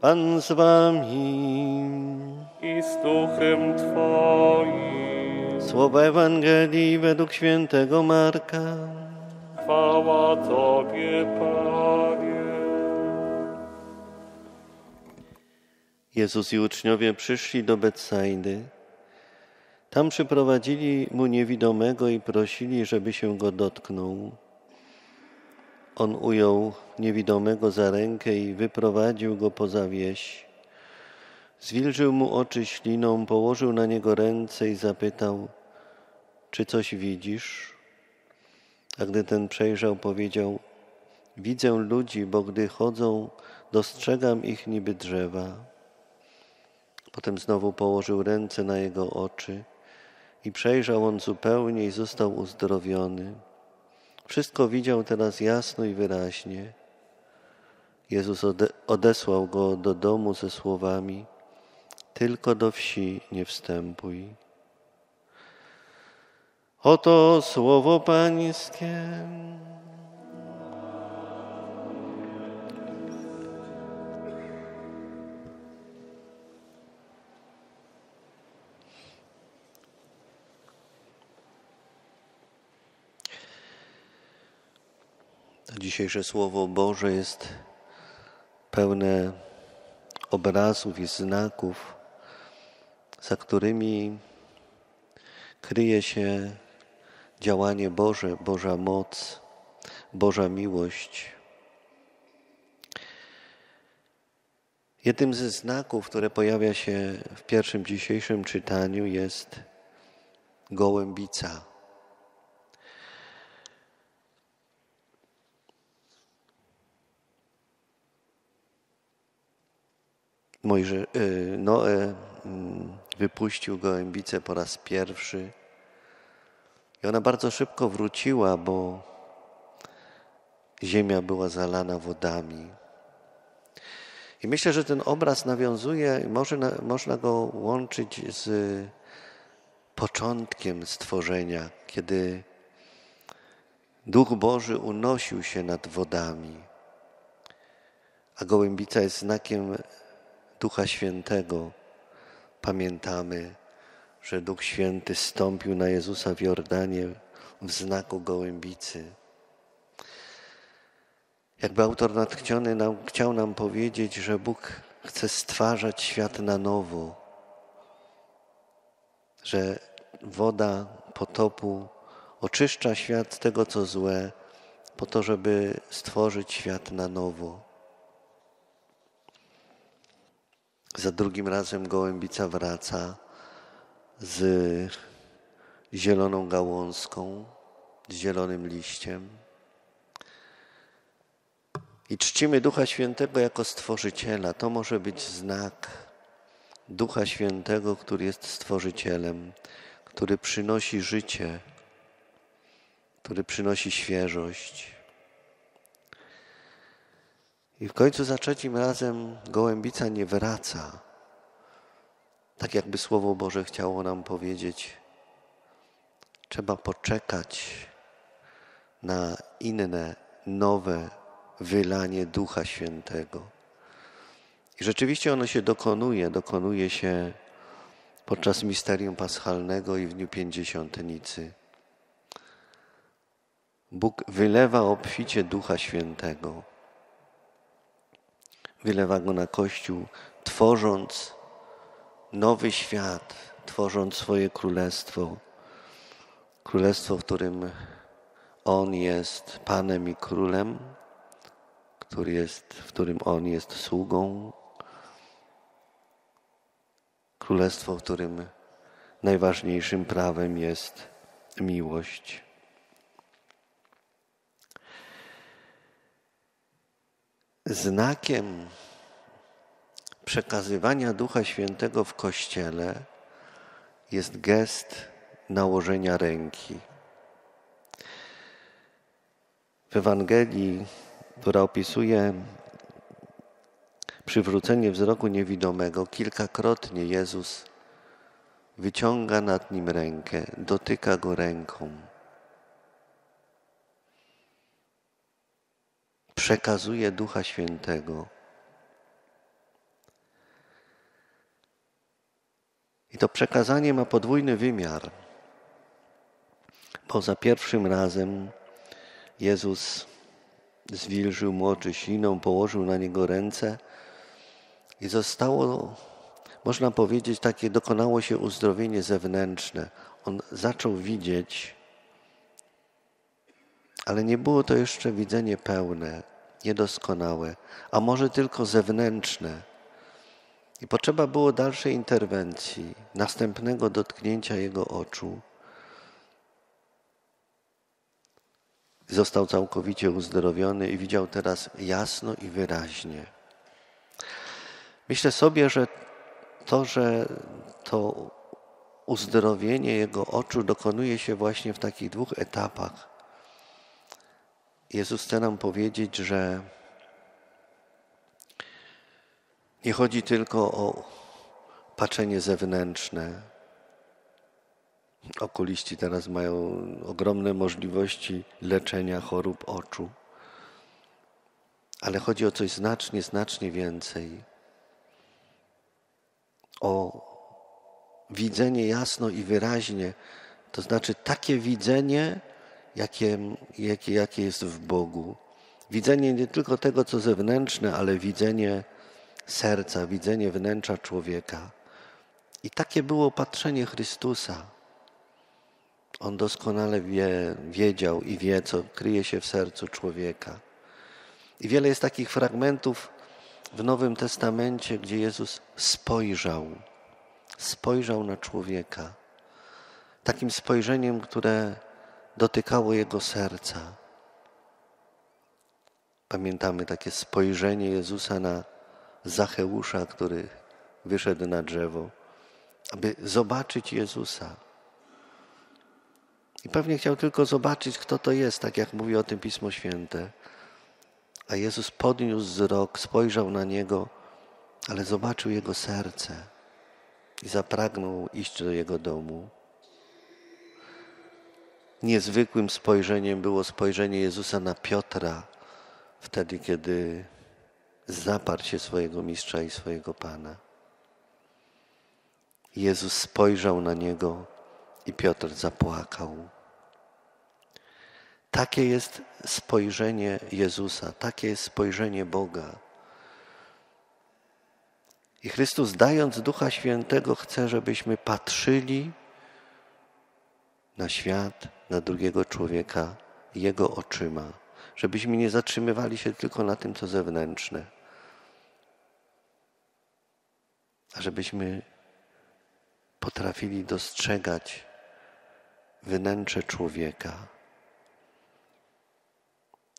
Pan z wami. i z duchem Twoim. Słowa Ewangelii według świętego Marka. Chwała Tobie, Panie. Jezus i uczniowie przyszli do Betsaidy. Tam przyprowadzili mu niewidomego i prosili, żeby się go dotknął. On ujął niewidomego za rękę i wyprowadził go poza wieś. Zwilżył mu oczy śliną, położył na niego ręce i zapytał, czy coś widzisz? A gdy ten przejrzał, powiedział, widzę ludzi, bo gdy chodzą, dostrzegam ich niby drzewa. Potem znowu położył ręce na jego oczy i przejrzał on zupełnie i został uzdrowiony. Wszystko widział teraz jasno i wyraźnie. Jezus ode odesłał go do domu ze słowami: Tylko do wsi nie wstępuj. Oto słowo Pańskie. Dzisiejsze Słowo Boże jest pełne obrazów i znaków, za którymi kryje się działanie Boże, Boża moc, Boża miłość. Jednym ze znaków, które pojawia się w pierwszym dzisiejszym czytaniu jest gołębica. Mojże, Noe wypuścił gołębicę po raz pierwszy i ona bardzo szybko wróciła, bo ziemia była zalana wodami. I myślę, że ten obraz nawiązuje, może, można go łączyć z początkiem stworzenia, kiedy Duch Boży unosił się nad wodami, a gołębica jest znakiem Ducha Świętego. Pamiętamy, że Duch Święty stąpił na Jezusa w Jordanie w znaku gołębicy. Jakby autor natchniony nam, chciał nam powiedzieć, że Bóg chce stwarzać świat na nowo, że woda potopu oczyszcza świat tego, co złe, po to, żeby stworzyć świat na nowo. Za drugim razem gołębica wraca z zieloną gałązką, z zielonym liściem. I czcimy Ducha Świętego jako Stworzyciela. To może być znak Ducha Świętego, który jest Stworzycielem, który przynosi życie, który przynosi świeżość. I w końcu za trzecim razem gołębica nie wraca. Tak jakby Słowo Boże chciało nam powiedzieć, trzeba poczekać na inne, nowe wylanie Ducha Świętego. I rzeczywiście ono się dokonuje, dokonuje się podczas misterium paschalnego i w dniu pięćdziesiątnicy. Bóg wylewa obficie Ducha Świętego. Wylewa go na Kościół, tworząc nowy świat, tworząc swoje królestwo. Królestwo, w którym On jest Panem i Królem, który jest, w którym On jest sługą. Królestwo, w którym najważniejszym prawem jest miłość. Znakiem przekazywania Ducha Świętego w Kościele jest gest nałożenia ręki. W Ewangelii, która opisuje przywrócenie wzroku niewidomego, kilkakrotnie Jezus wyciąga nad nim rękę, dotyka go ręką. przekazuje Ducha Świętego. I to przekazanie ma podwójny wymiar, bo za pierwszym razem Jezus zwilżył mu oczy śliną, położył na niego ręce i zostało, można powiedzieć, takie dokonało się uzdrowienie zewnętrzne. On zaczął widzieć, ale nie było to jeszcze widzenie pełne niedoskonałe, a może tylko zewnętrzne. I potrzeba było dalszej interwencji, następnego dotknięcia jego oczu. Został całkowicie uzdrowiony i widział teraz jasno i wyraźnie. Myślę sobie, że to, że to uzdrowienie jego oczu dokonuje się właśnie w takich dwóch etapach. Jezus chce nam powiedzieć, że nie chodzi tylko o patrzenie zewnętrzne. Okuliści teraz mają ogromne możliwości leczenia chorób oczu, ale chodzi o coś znacznie, znacznie więcej. O widzenie jasno i wyraźnie, to znaczy takie widzenie, jakie, jakie, jakie jest w Bogu. Widzenie nie tylko tego, co zewnętrzne, ale widzenie serca, widzenie wnętrza człowieka. I takie było patrzenie Chrystusa. On doskonale wie, wiedział i wie, co kryje się w sercu człowieka. I wiele jest takich fragmentów w Nowym Testamencie, gdzie Jezus spojrzał, spojrzał na człowieka. Takim spojrzeniem, które dotykało jego serca. Pamiętamy takie spojrzenie Jezusa na Zacheusza, który wyszedł na drzewo, aby zobaczyć Jezusa. I pewnie chciał tylko zobaczyć, kto to jest, tak jak mówi o tym Pismo Święte. A Jezus podniósł wzrok, spojrzał na niego, ale zobaczył jego serce i zapragnął iść do jego domu. Niezwykłym spojrzeniem było spojrzenie Jezusa na Piotra, wtedy, kiedy zaparł się swojego mistrza i swojego Pana. Jezus spojrzał na niego i Piotr zapłakał. Takie jest spojrzenie Jezusa, takie jest spojrzenie Boga. I Chrystus, dając Ducha Świętego, chce, żebyśmy patrzyli na świat, na drugiego człowieka Jego oczyma, żebyśmy nie zatrzymywali się tylko na tym, co zewnętrzne, a żebyśmy potrafili dostrzegać wnętrze człowieka,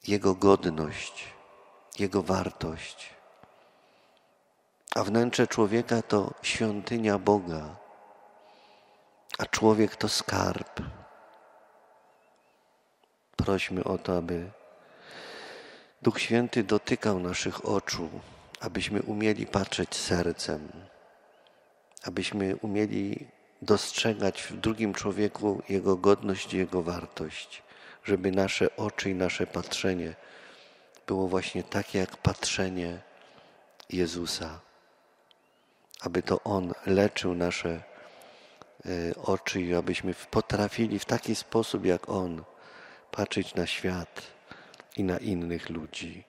jego godność, jego wartość. A wnętrze człowieka to świątynia Boga, a człowiek to skarb. Prośmy o to, aby Duch Święty dotykał naszych oczu, abyśmy umieli patrzeć sercem, abyśmy umieli dostrzegać w drugim człowieku Jego godność i Jego wartość, żeby nasze oczy i nasze patrzenie było właśnie takie jak patrzenie Jezusa, aby to On leczył nasze oczy i abyśmy potrafili w taki sposób jak On patrzeć na świat i na innych ludzi.